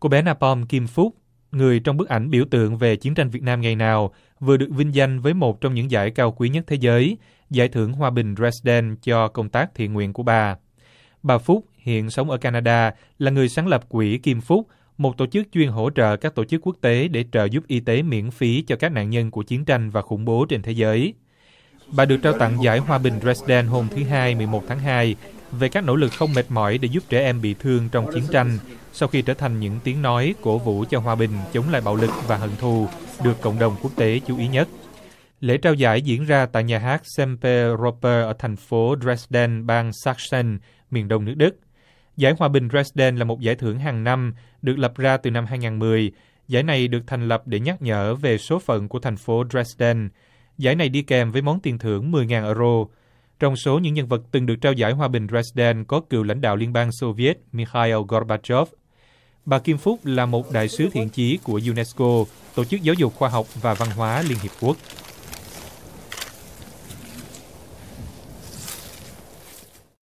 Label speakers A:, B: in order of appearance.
A: cô bé napom kim phúc, người trong bức ảnh biểu tượng về chiến tranh việt nam ngày nào, vừa được vinh danh với một trong những giải cao quý nhất thế giới, giải thưởng hòa bình dresden cho công tác thiện nguyện của bà bà phúc hiện sống ở canada, là người sáng lập quỹ kim phúc, một tổ chức chuyên hỗ trợ các tổ chức quốc tế để trợ giúp y tế miễn phí cho các nạn nhân của chiến tranh và khủng bố trên thế giới bà được trao tặng giải hòa bình dresden hôm thứ hai, mười một tháng 2 về các nỗ lực không mệt mỏi để giúp trẻ em bị thương trong chiến tranh sau khi trở thành những tiếng nói cổ vũ cho hòa bình, chống lại bạo lực và hận thù, được cộng đồng quốc tế chú ý nhất. Lễ trao giải diễn ra tại nhà hát Semperoper ở thành phố Dresden, bang Sachsen miền đông nước Đức. Giải hòa bình Dresden là một giải thưởng hàng năm được lập ra từ năm 2010 giải này được thành lập để nhắc nhở về số phận của thành phố Dresden. Giải này đi kèm với món tiền thưởng 10.000 euro trong số những nhân vật từng được trao giải hòa bình Dresden có cựu lãnh đạo Liên bang Xô Viết Mikhail Gorbachev. Bà Kim Phúc là một đại sứ thiện chí của UNESCO, Tổ chức Giáo dục Khoa học và Văn hóa Liên Hiệp Quốc.